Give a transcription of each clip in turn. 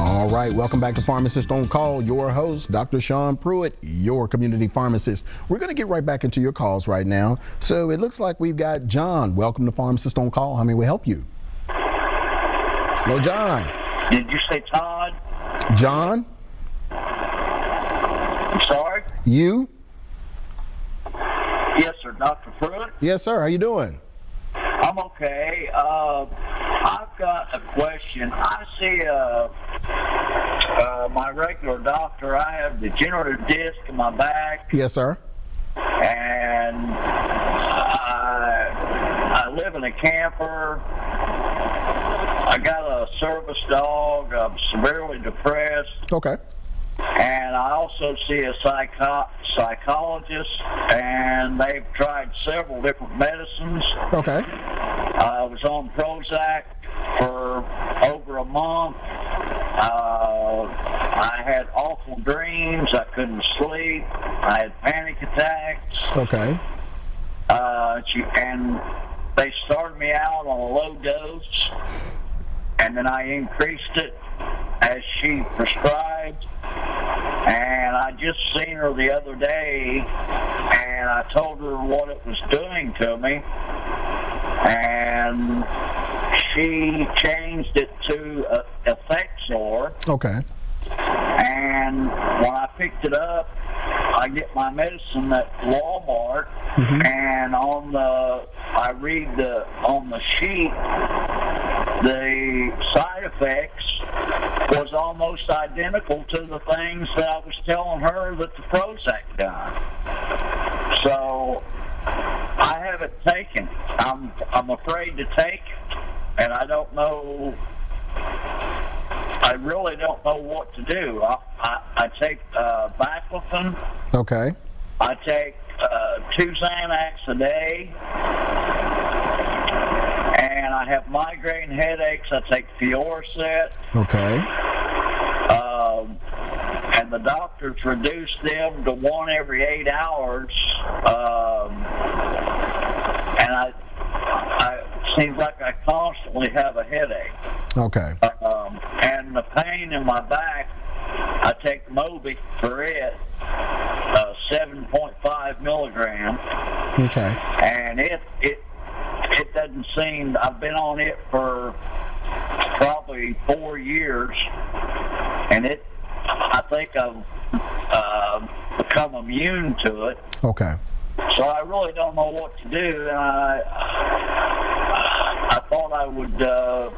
All right, welcome back to Pharmacist on Call. Your host, Dr. Shawn Pruitt, your community pharmacist. We're going to get right back into your calls right now. So it looks like we've got John. Welcome to Pharmacist on Call. How may we help you? Hello, John. Did you say Todd? John? I'm sorry? You? Yes, sir, Dr. Pruitt. Yes, sir. How you doing? I'm okay. Uh, I've got a question. I see uh, uh, my regular doctor. I have degenerative disc in my back, Yes, sir. and I, I live in a camper. I got a service dog. I'm severely depressed. Okay. And I also see a psycho- psychologist, and they've tried several different medicines. Okay. I was on Prozac for over a month. Uh, I had awful dreams. I couldn't sleep. I had panic attacks. Okay. Uh, she, and they started me out on a low dose, and then I increased it as she prescribed. And I just seen her the other day, and I told her what it was doing to me, and she changed it to uh, Effexor. Okay. And when I picked it up, I get my medicine at Walmart, and on the I read the on the sheet the side effects was almost identical to the things that I was telling her that the Prozac done. So I haven't taken. I'm I'm afraid to take it, and I don't know I really don't know what to do. I, I, I take uh, baclofen. Okay. I take uh, two Xanax a day. And I have migraine headaches. I take Fioricet. Okay. Um, and the doctors reduced them to one every eight hours. Um, and I, I seems like I constantly have a headache. Okay. Um, and the pain in my back, I take Mobic for it, uh, 7.5 milligram, Okay. and it it it doesn't seem. I've been on it for probably four years, and it. I think I've uh, become immune to it. Okay. So I really don't know what to do, and I I thought I would uh,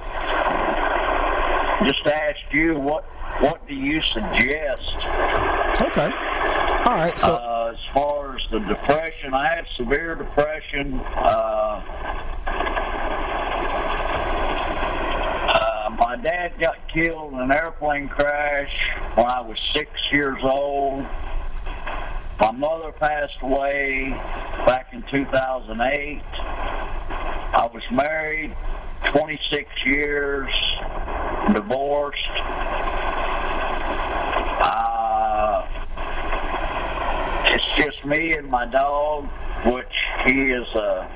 just ask you what what do you suggest Okay. All right. So. uh, as far as the depression? I have severe depression. Uh, uh, my dad got killed in an airplane crash when I was six years old. My mother passed away back in 2008. I was married 26 years, divorced. Uh, it's just me and my dog, which he is a,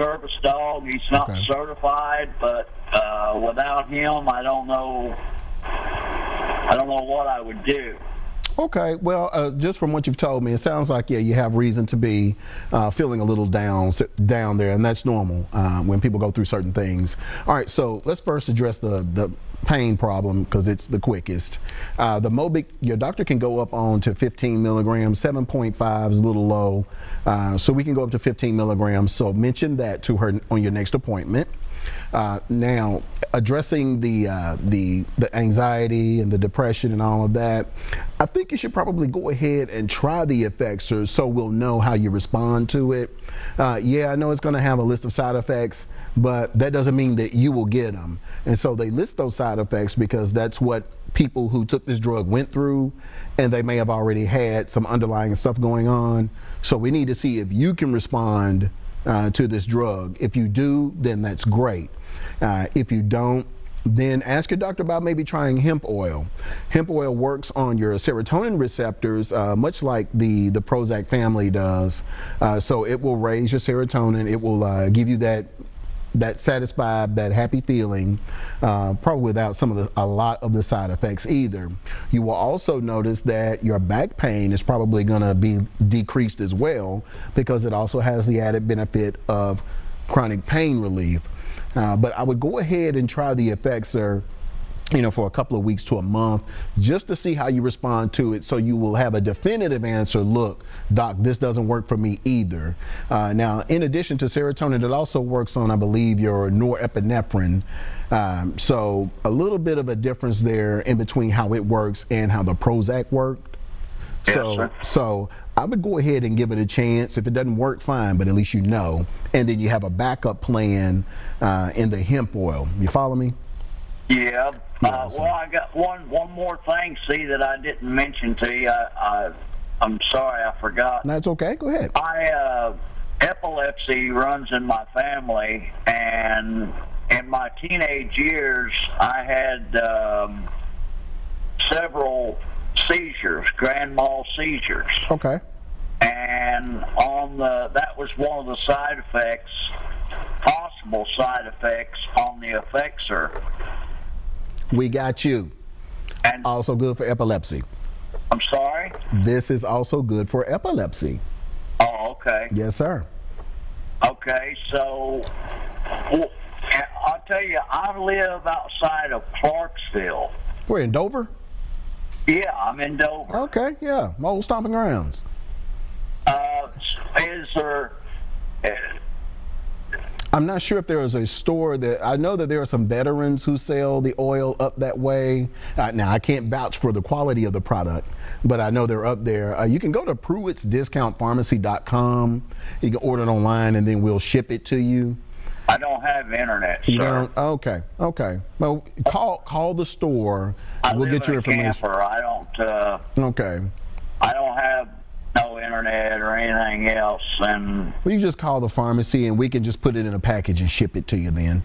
service dog. He's not Okay. certified, but uh, without him, I don't know. I don't know what I would do. Okay, well, uh, just from what you've told me, it sounds like yeah, you have reason to be uh, feeling a little down, down there, and that's normal uh, when people go through certain things. All right, so let's first address the the pain problem because it's the quickest. Uh, the Mobic, your doctor can go up on to 15 milligrams. 7.5 is a little low, uh, so we can go up to 15 milligrams. So mention that to her on your next appointment. Uh, now, addressing the uh, the the anxiety and the depression and all of that, I think you should probably go ahead and try the Effexor so we'll know how you respond to it. Uh, yeah, I know it's going to have a list of side effects, but that doesn't mean that you will get them. And so they list those side effects because that's what people who took this drug went through, and they may have already had some underlying stuff going on. So we need to see if you can respond uh, to this drug. If you do, then that's great. Uh, if you don't, then ask your doctor about maybe trying hemp oil. Hemp oil works on your serotonin receptors, uh, much like the the Prozac family does. Uh, so it will raise your serotonin. It will uh, give you that that satisfied, that happy feeling, uh, probably without some of the, a lot of the side effects either. You will also notice that your back pain is probably going to be decreased as well because it also has the added benefit of chronic pain relief. Uh, but I would go ahead and try the Effexor you know, for a couple of weeks to a month, just to see how you respond to it so you will have a definitive answer look, doc, this doesn't work for me either. Uh, now, in addition to serotonin, it also works on, I believe, your norepinephrine. Um, so, a little bit of a difference there in between how it works and how the Prozac worked. Yes, so, sir. so I would go ahead and give it a chance. If it doesn't work, fine, but at least you know. And then you have a backup plan uh, in the hemp oil. You follow me? Yeah. Yeah, Uh, so- well, I got one one more thing. See that I didn't mention to you. I, I I'm sorry, I forgot. That's okay. Go ahead. I uh, epilepsy runs in my family, and in my teenage years, I had um, several seizures, grand mal seizures, Okay. and on the that was one of the side effects, possible side effects on the Effexor. We got you. And Also good for epilepsy. I'm sorry. This is also good for epilepsy. Oh, okay. Yes, sir. Okay, so well, I'll tell you, I live outside of Clarksville. We're in Dover. Yeah, I'm in Dover. Okay, yeah, my old stomping grounds. Uh, is there? Uh, I'm not sure if there is a store that I know that there are some veterans who sell the oil up that way. Uh, now I can't vouch for the quality of the product, but I know they're up there. Uh, you can go to Pruitt'sDiscountPharmacy.com. You can order it online, and then we'll ship it to you. I don't have internet, sir. You don't? Okay, okay. Well, call call the store. I we'll get your information. camper. I don't. Uh, Okay. I don't have no internet or anything else, and Well, you just call the pharmacy and we can just put it in a package and ship it to you then.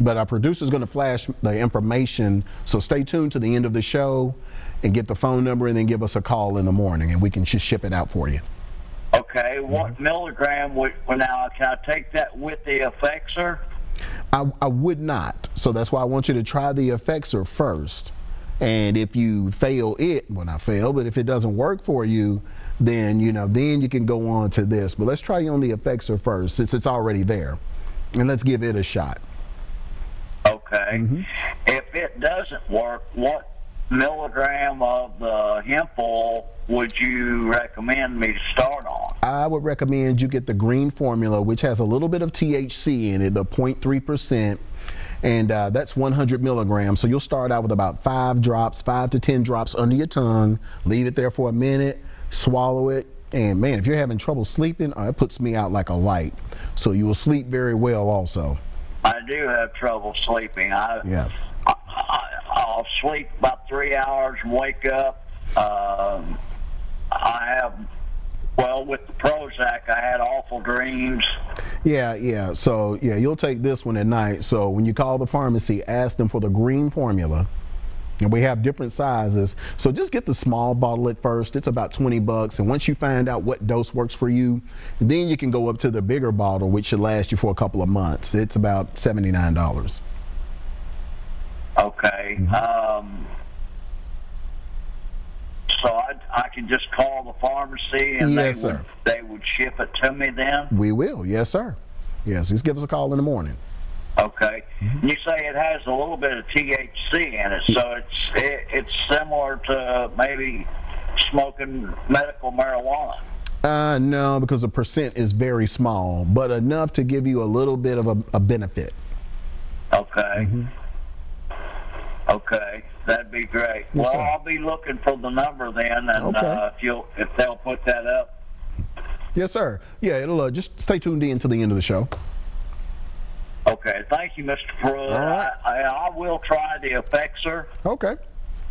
But our producer's going to flash the information, so stay tuned to the end of the show and get the phone number and then give us a call in the morning and we can just ship it out for you. Okay, what Mm-hmm. milligram would well, now? Can I take that with the Effexor? I, I would not. So that's why I want you to try the Effexor first. And if you fail it, well, not fail, but if it doesn't work for you, then you know, then you can go on to this. But let's try you on the Effexor first, since it's already there, and let's give it a shot. Okay. Mm-hmm. If it doesn't work, what milligram of the hemp oil would you recommend me to start on? I would recommend you get the green formula, which has a little bit of THC in it, the 0.3%, and uh, that's 100 milligrams. So you'll start out with about five drops, five to 10 drops under your tongue, leave it there for a minute, swallow it, and man, if you're having trouble sleeping, uh, it puts me out like a light. So you will sleep very well also. I do have trouble sleeping. I, Yeah. I'll sleep about three hours and wake up. Um, I have, well, with the Prozac, I had awful dreams. Yeah, yeah. So yeah, you'll take this one at night. So when you call the pharmacy, ask them for the green formula. And we have different sizes. So just get the small bottle at first. It's about 20 bucks. And once you find out what dose works for you, then you can go up to the bigger bottle, which should last you for a couple of months. It's about $79. Mm-hmm. Um, so I, I can just call the pharmacy and Yes, they sir. would they would ship it to me then. We will. Yes, sir. Yes, just give us a call in the morning. Okay. Mm-hmm. You say it has a little bit of THC in it, so it's it, it's similar to maybe smoking medical marijuana. Uh, no, because the percent is very small, but enough to give you a little bit of a, a benefit. Okay. Mm-hmm. Okay, that'd be great. Yes, well, sir. I'll be looking for the number then, and Okay. uh, if you'll if they'll put that up. Yes, sir. Yeah, it'll uh, just stay tuned in to the end of the show. Okay, thank you, Mr. Pruitt. All right. I, I, I will try the Effexor. Okay.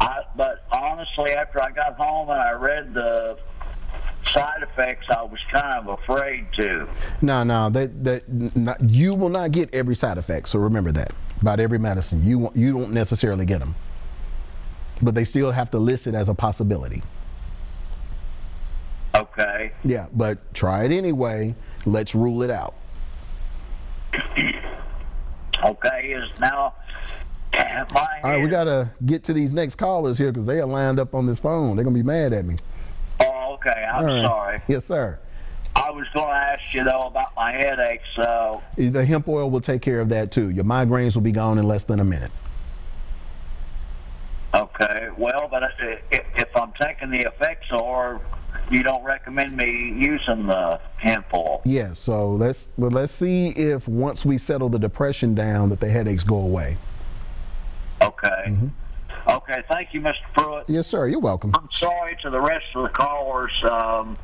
I, but honestly, after I got home and I read the side effects, I was kind of afraid to. No, no, that that you will not get every side effect. So remember that about every medicine, you you don't necessarily get them, but they still have to list it as a possibility. Okay. Yeah, but try it anyway. Let's rule it out. okay, is now. All right, we got to get to these next callers here because they are lined up on this phone. They're going to be mad at me. Oh, okay. I'm right. sorry. Yes, sir. I was going to ask you though about my headaches. So The hemp oil will take care of that too. Your migraines will be gone in less than a minute. okay, well, but if, if I'm taking the Effexor you don't recommend me using the hemp oil. Yeah, so let's well, let's see if once we settle the depression down that the headaches go away. Okay. Mm-hmm. Okay. Thank you, Mr. Pruitt. Yes, sir. You're welcome. I'm sorry to the rest of the callers. Um,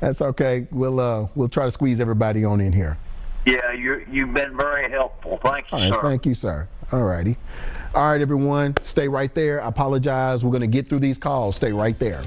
That's okay. We'll uh we'll try to squeeze everybody on in here. yeah, you you've been very helpful. Thank you, All right, sir. thank you, sir. All righty. All right, everyone, stay right there. I apologize. We're going to get through these calls. Stay right there.